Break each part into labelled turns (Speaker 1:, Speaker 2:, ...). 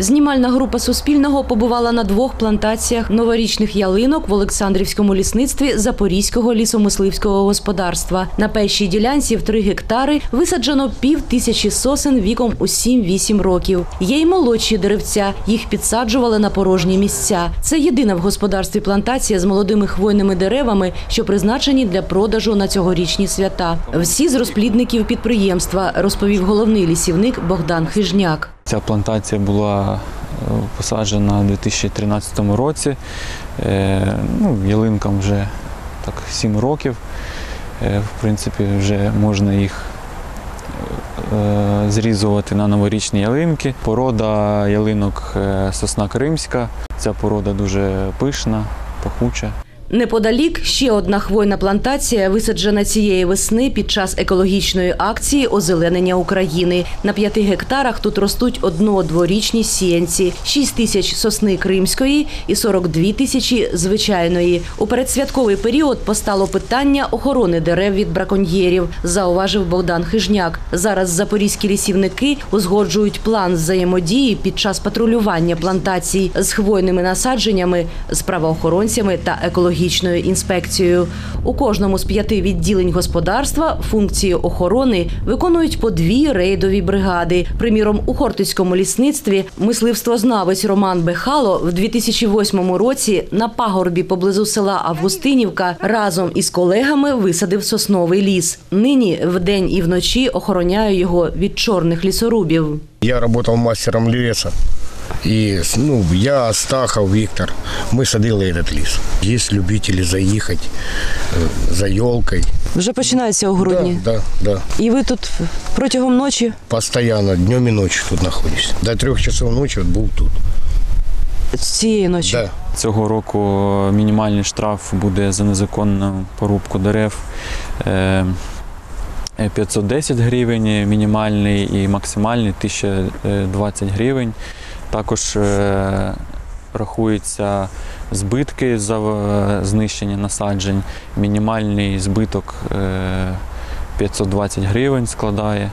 Speaker 1: Знімальна група Суспільного побувала на двох плантаціях новорічних ялинок в Олександрівському лісництві Запорізького лісомисливського господарства. На першій ділянці в 3 гектари висаджено пів тисячі сосен віком у 7-8 років. Є й молодші деревця. Їх підсаджували на порожні місця. Це єдина в господарстві плантація з молодими хвойними деревами, що призначені для продажу на цьогорічні свята. Всі з розплідників підприємства, розповів головний лісівник Богдан Хижняк.
Speaker 2: Ця плантація була е, посаджена у 2013 році. Е, Ну, ялинкам вже так 7 років. Е, В принципі, вже можна їх зрізувати на новорічні ялинки. Порода ялинок сосна кримська. Ця порода дуже пишна, пахуча.
Speaker 1: Неподалік ще одна хвойна плантація, висаджена цієї весни під час екологічної акції озеленення України. На п'яти гектарах тут ростуть одно-дворічні сіянці, 6 тисяч сосни кримської і 42 тисячі звичайної. У передсвятковий період постало питання охорони дерев від браконьєрів, зауважив Богдан Хижняк. Зараз запорізькі лісівники узгоджують план взаємодії під час патрулювання плантацій з хвойними насадженнями, з правоохоронцями та екологічною інспекцією. У кожному з п'яти відділень господарства функції охорони виконують по дві рейдові бригади. Приміром, у Хортицькому лісництві мисливствознавець Роман Бехало в 2008 році на пагорбі поблизу села Августинівка разом із колегами висадив сосновий ліс. Нині вдень і вночі охороняє його від чорних лісорубів.
Speaker 3: Я работал мастером леса. И ну, я, Стахов, Виктор, мы садили этот лес. Есть любители заехать э, за елкой.
Speaker 1: Вже починається у грудні.
Speaker 3: Да, да, да.
Speaker 1: І ви тут протягом ночі
Speaker 3: Постоянно, днем и ночью тут находишься. До трех часов ночи вот был тут.
Speaker 1: цієї ночі.
Speaker 3: Да.
Speaker 2: Цього року мінімальний штраф буде за незаконну порубку дерев. е, 510 гривень мінімальний і максимальний 1020 гривень. Також е, рахуються збитки за е, знищення насаджень. Мінімальний збиток е, 520 гривень складає.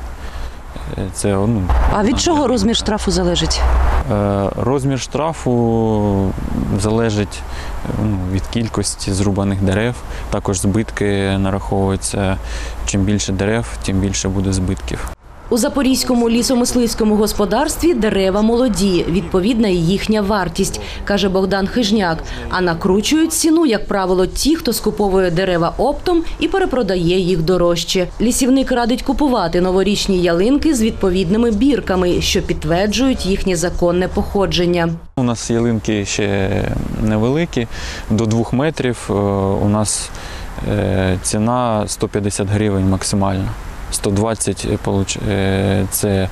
Speaker 2: Е, Це, ну,
Speaker 1: А від чого розмір штрафу залежить?
Speaker 2: Е, Розмір штрафу залежить е, ну, від кількості зрубаних дерев. Також збитки нараховуються. Чим більше дерев, тим більше буде збитків.
Speaker 1: У Запорізькому лісомисливському господарстві дерева молоді, відповідна і їхня вартість, каже Богдан Хижняк. А накручують ціну, як правило, ті, хто скуповує дерева оптом і перепродає їх дорожче. Лісівник радить купувати новорічні ялинки з відповідними бірками, що підтверджують їхнє законне походження.
Speaker 2: У нас ялинки ще невеликі, до 2 метрів. Е, У нас е, ціна 150 гривень максимально. 120 е, е, це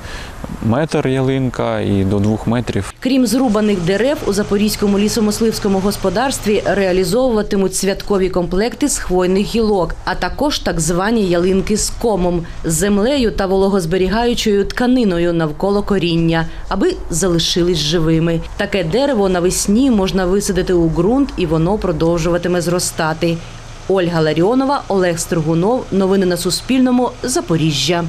Speaker 2: метр ялинка і до 2 метрів
Speaker 1: Крім зрубаних дерев, у Запорізькому лісомисливському господарстві реалізовуватимуть святкові комплекти з хвойних гілок, а також так звані ялинки з комом, з землею та вологозберігаючою тканиною навколо коріння, аби залишились живими. Таке дерево навесні можна висадити у ґрунт і воно продовжуватиме зростати. Ольга Ларіонова, Олег Строгунов. Новини на Суспільному. Запоріжжя.